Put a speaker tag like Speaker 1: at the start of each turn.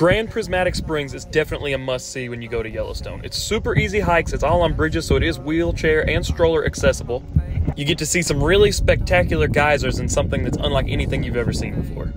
Speaker 1: Grand Prismatic Springs is definitely a must see when you go to Yellowstone. It's super easy hikes, it's all on bridges, so it is wheelchair and stroller accessible. You get to see some really spectacular geysers and something that's unlike anything you've ever seen before.